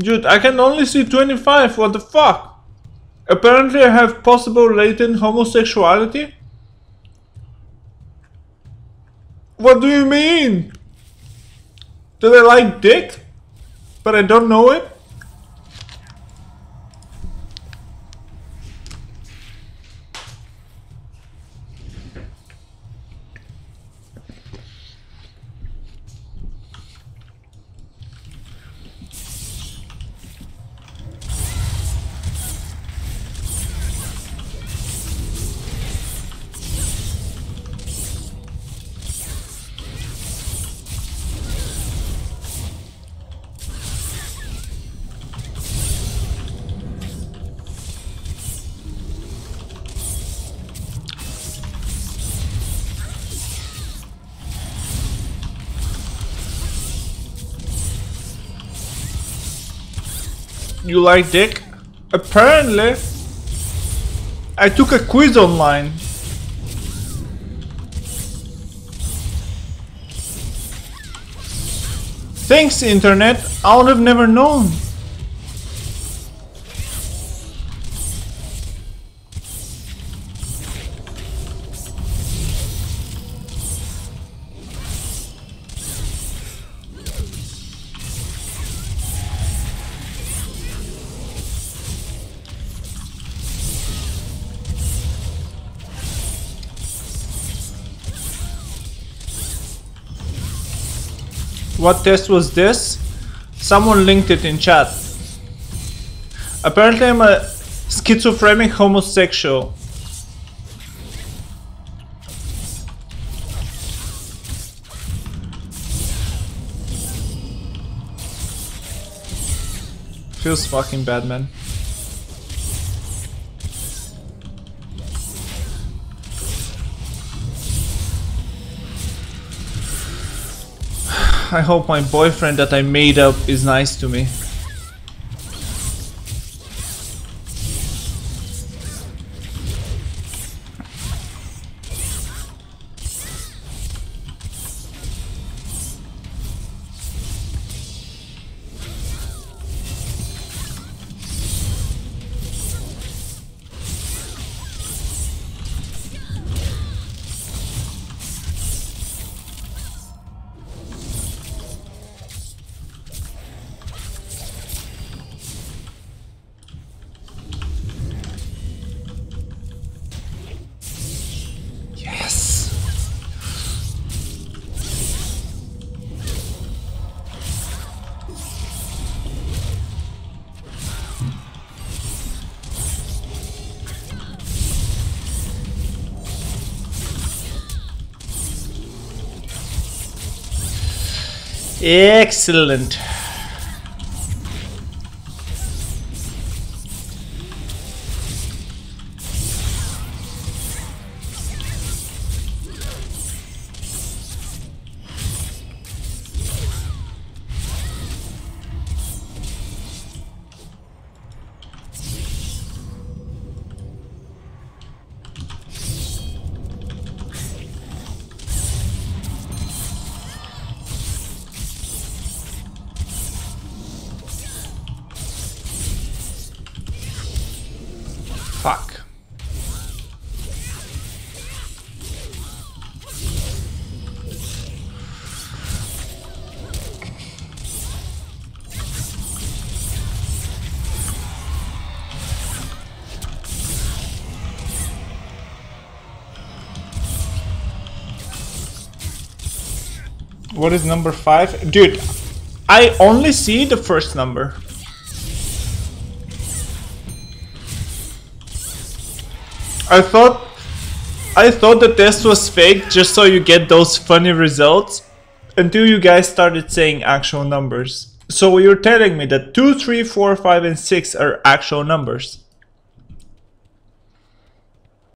Dude, I can only see 25, what the fuck? Apparently I have possible latent homosexuality? What do you mean? Do I like dick? But I don't know it? You like dick? Apparently. I took a quiz online. Thanks internet, I would have never known. What test was this? Someone linked it in chat. Apparently I'm a schizophrenic homosexual. Feels fucking bad, man. I hope my boyfriend that I made up is nice to me. Excellent. What is number five? Dude, I only see the first number. I thought I thought the test was fake just so you get those funny results until you guys started saying actual numbers. So you're telling me that 2, 3, 4, 5 and 6 are actual numbers.